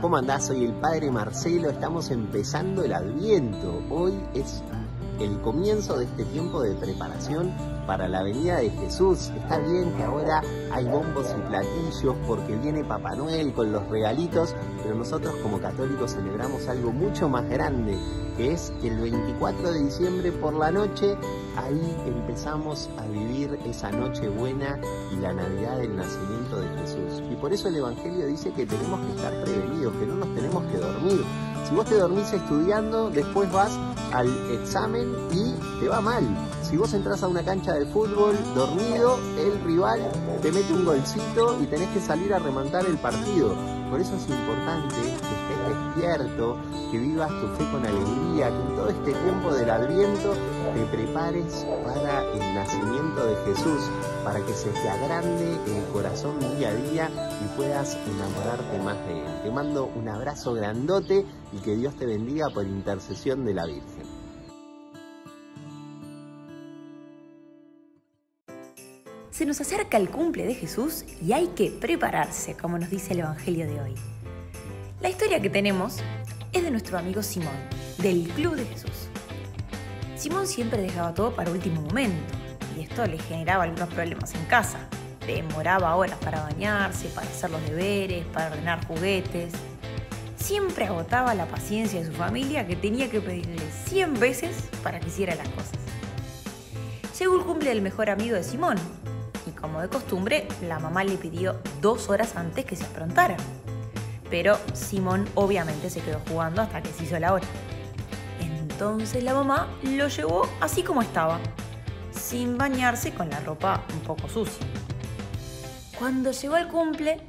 ¿Cómo andás? Soy el Padre Marcelo, estamos empezando el Adviento. Hoy es el comienzo de este tiempo de preparación para la venida de Jesús. Está bien que ahora hay bombos y platillos porque viene Papá Noel con los regalitos, pero nosotros como católicos celebramos algo mucho más grande, que es que el 24 de diciembre por la noche, ahí empezamos a vivir esa noche buena y la Navidad del nacimiento de Jesús. Y por eso el Evangelio dice que tenemos que estar prevenidos, que no nos tenemos que dormir. Si vos te dormís estudiando, después vas al examen y te va mal. Si vos entras a una cancha de fútbol dormido, el rival te mete un golcito y tenés que salir a remontar el partido. Por eso es importante que estés despierto, que vivas tu fe con alegría, que en todo este tiempo del Adviento te prepares para el nacimiento de Jesús, para que se te agrande el corazón día a día y puedas enamorarte más de Él. Te mando un abrazo grandote y que Dios te bendiga por intercesión de la Virgen. Se nos acerca el cumple de Jesús y hay que prepararse, como nos dice el Evangelio de hoy. La historia que tenemos es de nuestro amigo Simón, del Club de Jesús. Simón siempre dejaba todo para último momento y esto le generaba algunos problemas en casa. Demoraba horas para bañarse, para hacer los deberes, para ordenar juguetes. Siempre agotaba la paciencia de su familia que tenía que pedirle 100 veces para que hiciera las cosas. Llegó el cumple del mejor amigo de Simón, y como de costumbre, la mamá le pidió dos horas antes que se aprontara. Pero Simón obviamente se quedó jugando hasta que se hizo la hora. Entonces la mamá lo llevó así como estaba, sin bañarse con la ropa un poco sucia. Cuando llegó el cumple,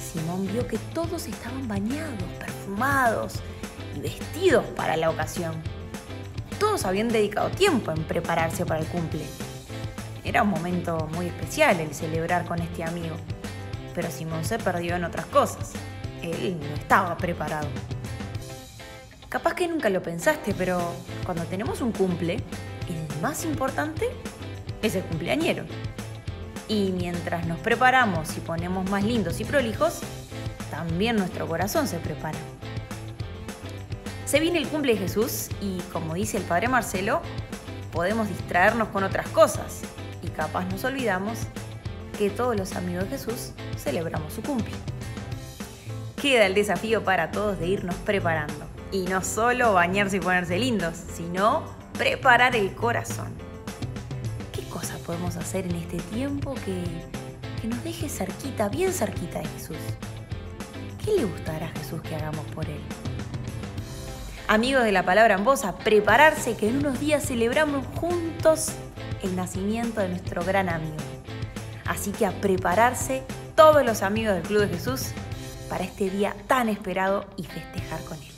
Simón vio que todos estaban bañados, perfumados y vestidos para la ocasión. Todos habían dedicado tiempo en prepararse para el cumple era un momento muy especial el celebrar con este amigo, pero Simón se perdió en otras cosas. Él no estaba preparado. Capaz que nunca lo pensaste, pero cuando tenemos un cumple, el más importante es el cumpleañero. Y mientras nos preparamos y ponemos más lindos y prolijos, también nuestro corazón se prepara. Se viene el cumple de Jesús y, como dice el Padre Marcelo, podemos distraernos con otras cosas, capaz nos olvidamos que todos los amigos de Jesús celebramos su cumple. Queda el desafío para todos de irnos preparando. Y no solo bañarse y ponerse lindos, sino preparar el corazón. ¿Qué cosas podemos hacer en este tiempo que, que nos deje cerquita, bien cerquita de Jesús? ¿Qué le gustará a Jesús que hagamos por Él? Amigos de la palabra en a prepararse que en unos días celebramos juntos el nacimiento de nuestro gran amigo. Así que a prepararse todos los amigos del Club de Jesús para este día tan esperado y festejar con él.